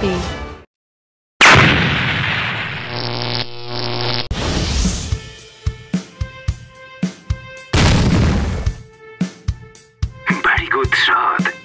be. Very good shot.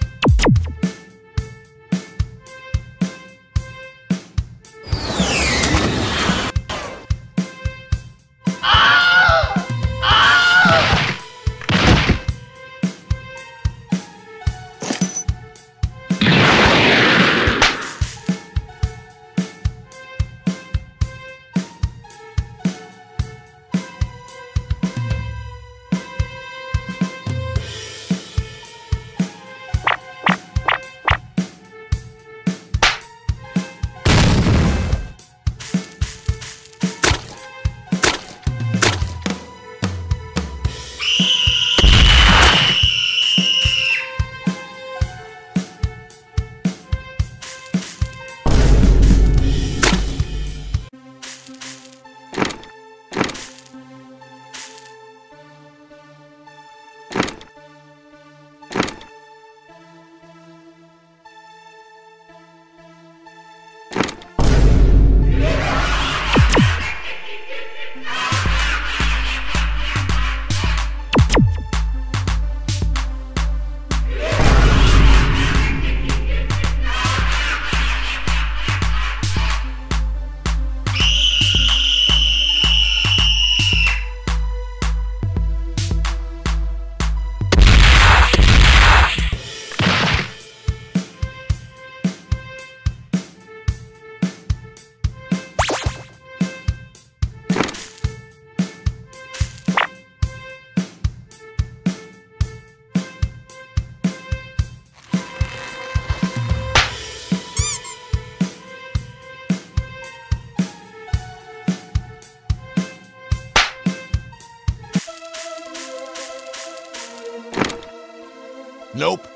Nope.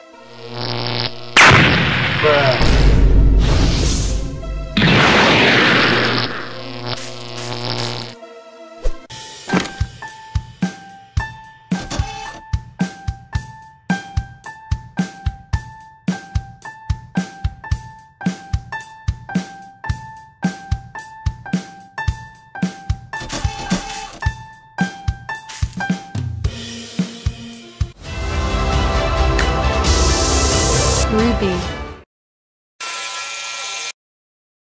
Ruby.